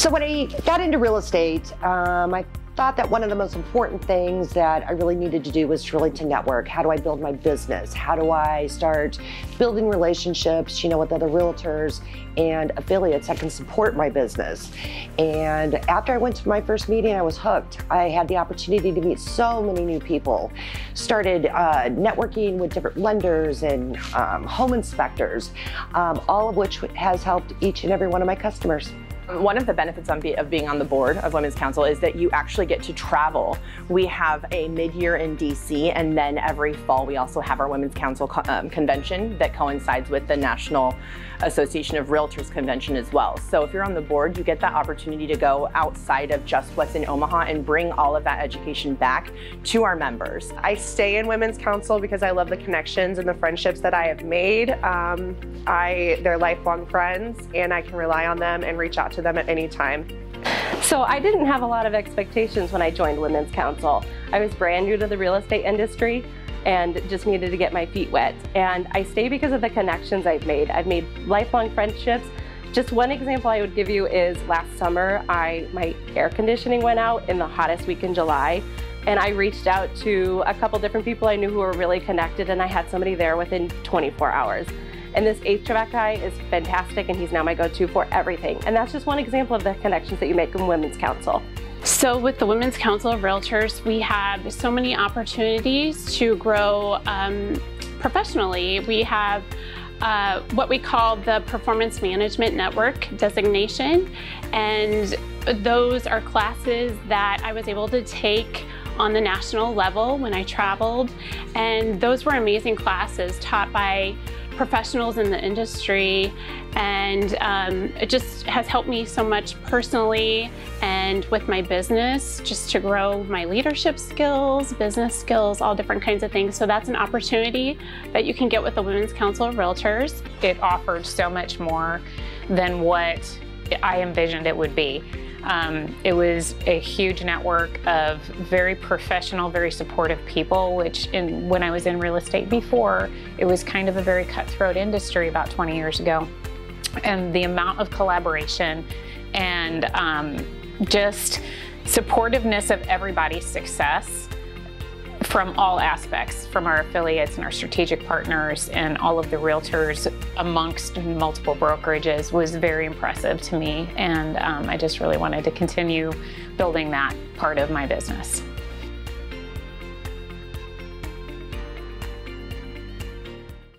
So when I got into real estate, um, I thought that one of the most important things that I really needed to do was really to network. How do I build my business? How do I start building relationships, you know, with other realtors and affiliates that can support my business? And after I went to my first meeting, I was hooked. I had the opportunity to meet so many new people. Started uh, networking with different lenders and um, home inspectors, um, all of which has helped each and every one of my customers. One of the benefits of being on the board of Women's Council is that you actually get to travel. We have a mid-year in DC and then every fall we also have our Women's Council um, convention that coincides with the National Association of Realtors convention as well. So if you're on the board, you get that opportunity to go outside of just what's in Omaha and bring all of that education back to our members. I stay in Women's Council because I love the connections and the friendships that I have made. Um, I, they're lifelong friends and I can rely on them and reach out to them at any time. So I didn't have a lot of expectations when I joined Women's Council. I was brand new to the real estate industry and just needed to get my feet wet. And I stay because of the connections I've made. I've made lifelong friendships. Just one example I would give you is last summer, I my air conditioning went out in the hottest week in July. And I reached out to a couple different people I knew who were really connected and I had somebody there within 24 hours. And this HVAC guy is fantastic and he's now my go-to for everything. And that's just one example of the connections that you make in Women's Council. So with the Women's Council of Realtors, we have so many opportunities to grow um, professionally. We have uh, what we call the Performance Management Network designation. And those are classes that I was able to take on the national level when I traveled. And those were amazing classes taught by professionals in the industry and um, it just has helped me so much personally and with my business just to grow my leadership skills, business skills, all different kinds of things. So that's an opportunity that you can get with the Women's Council of Realtors. It offered so much more than what I envisioned it would be. Um, it was a huge network of very professional, very supportive people, which in, when I was in real estate before, it was kind of a very cutthroat industry about 20 years ago. And the amount of collaboration and um, just supportiveness of everybody's success from all aspects, from our affiliates and our strategic partners and all of the realtors amongst multiple brokerages was very impressive to me. And um, I just really wanted to continue building that part of my business.